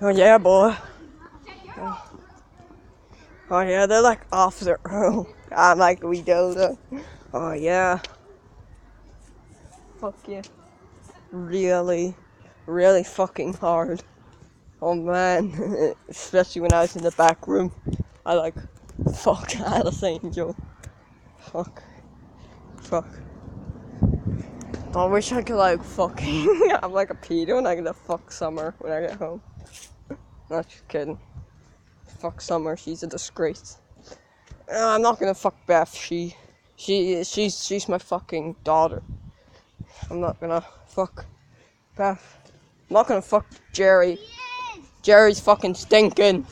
Oh yeah, boy. Oh yeah, they're like off their own. Oh, I'm like we do though. Oh yeah. Fuck yeah. Really, really fucking hard. Oh man, especially when I was in the back room. I like, fuck Alice Angel. Fuck. Fuck. I wish I could like fucking I'm like a pedo and I get fuck Summer when I get home. Not just kidding. Fuck Summer, she's a disgrace. Uh, I'm not gonna fuck Beth. She, she, she's she's my fucking daughter. I'm not gonna fuck Beth. I'm not gonna fuck Jerry. Jerry's fucking stinking.